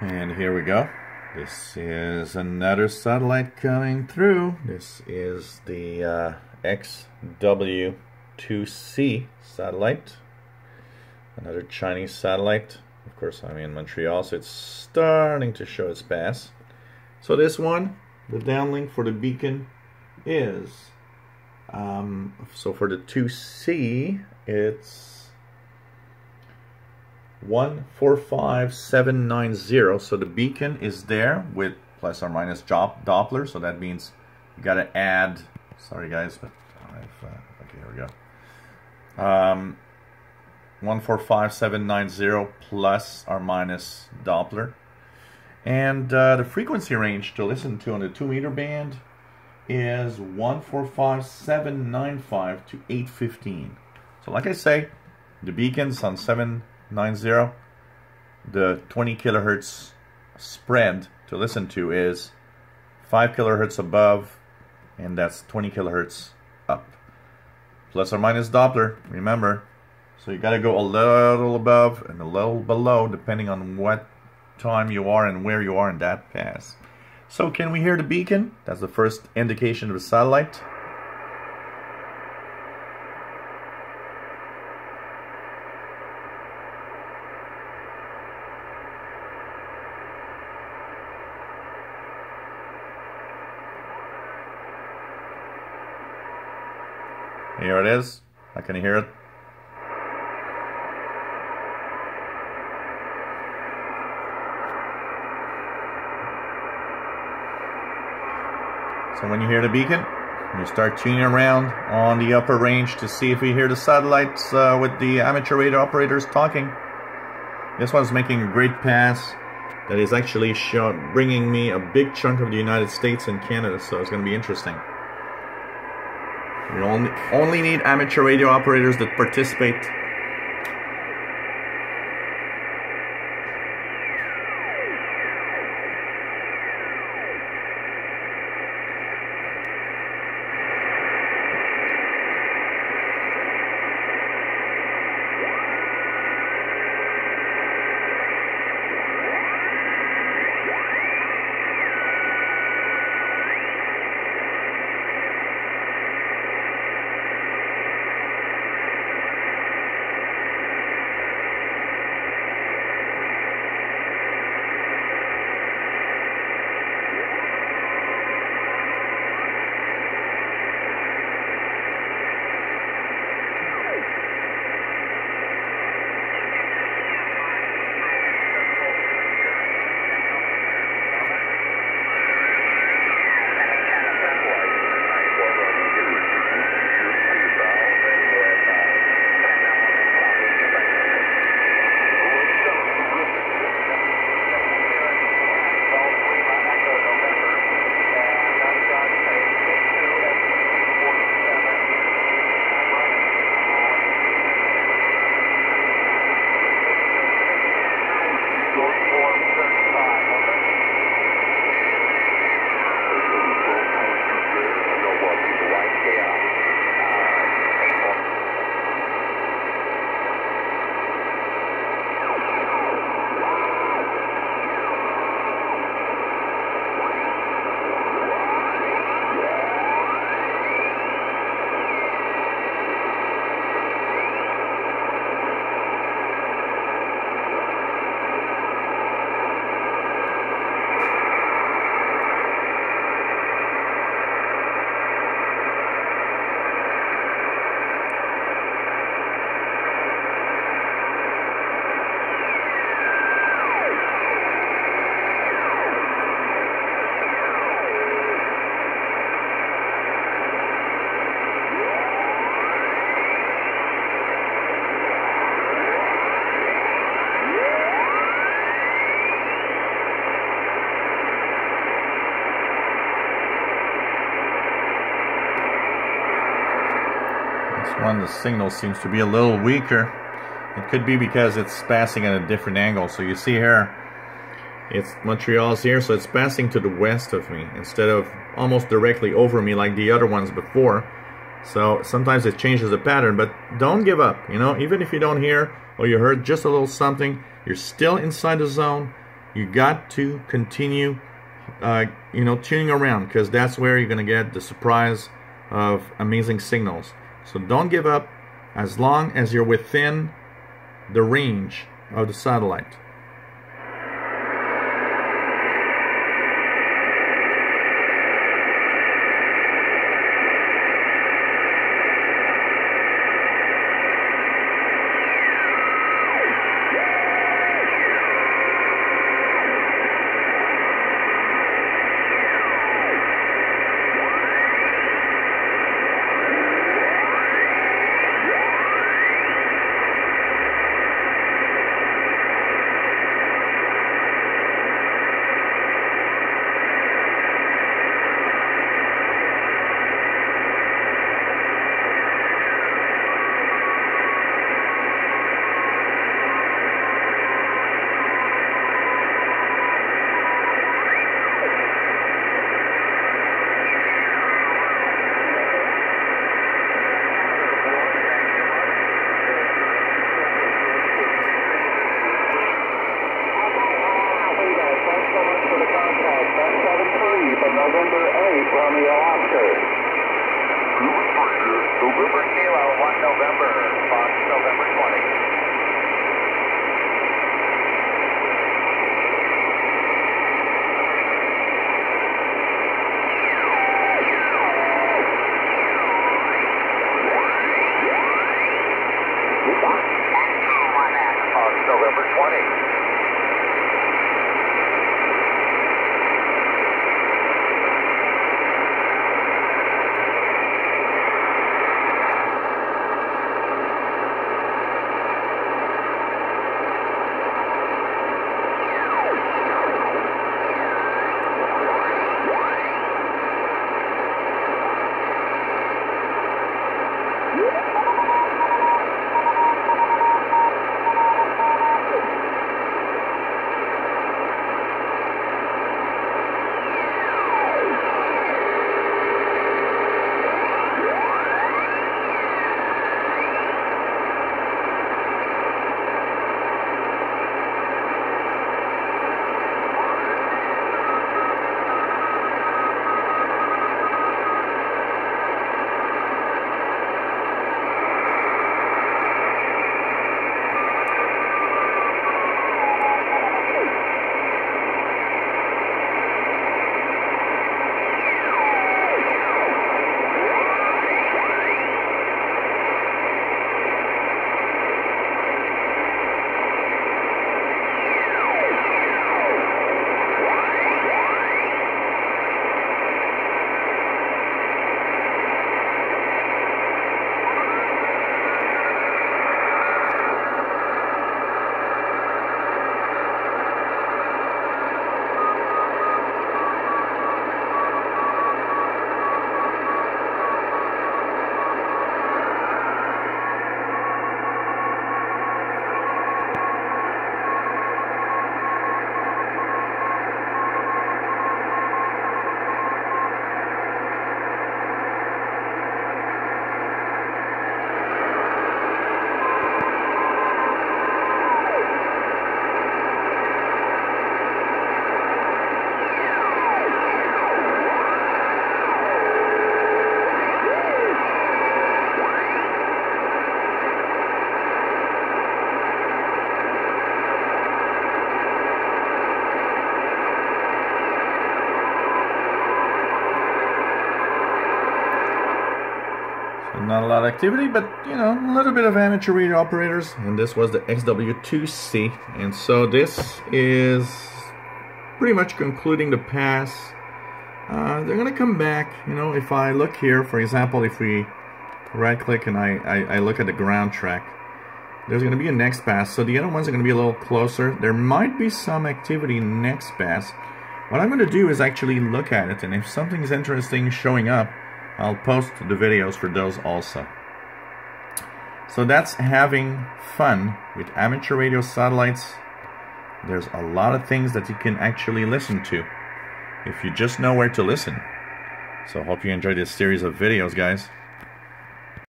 And here we go. This is another satellite coming through. This is the uh, XW2C satellite. Another Chinese satellite. Of course, I'm in Montreal, so it's starting to show its pass. So this one, the downlink for the beacon is, um, so for the 2C, it's 145790. So the beacon is there with plus or minus Doppler. So that means you got to add, sorry guys, but I've, uh, okay, here we go. Um, 145790 plus or minus Doppler. And uh, the frequency range to listen to on the 2 meter band is 145795 to 815. So like I say, the beacon's on 7 90 the 20 kilohertz spread to listen to is 5 kilohertz above and that's 20 kilohertz up. Plus or minus Doppler remember. So you got to go a little above and a little below depending on what time you are and where you are in that pass. So can we hear the beacon? That's the first indication of the satellite Here it is. I can hear it. So when you hear the beacon, you start tuning around on the upper range to see if you hear the satellites uh, with the amateur radio operators talking. This one's making a great pass that is actually bringing me a big chunk of the United States and Canada, so it's going to be interesting. You only, only need amateur radio operators that participate one, the signal seems to be a little weaker. It could be because it's passing at a different angle. So you see here, it's Montreal's here, so it's passing to the west of me instead of almost directly over me like the other ones before. So sometimes it changes the pattern, but don't give up. You know, even if you don't hear or you heard just a little something, you're still inside the zone. you got to continue, uh, you know, tuning around because that's where you're gonna get the surprise of amazing signals. So don't give up as long as you're within the range of the satellite. Woo! Not a lot of activity, but you know, a little bit of amateur radio operators. And this was the XW2C. And so this is pretty much concluding the pass. Uh, they're gonna come back. You know, if I look here, for example, if we right click and I, I, I look at the ground track, there's gonna be a next pass. So the other ones are gonna be a little closer. There might be some activity next pass. What I'm gonna do is actually look at it, and if something's interesting showing up, I'll post the videos for those also. So that's having fun with amateur radio satellites. There's a lot of things that you can actually listen to if you just know where to listen. So hope you enjoyed this series of videos, guys.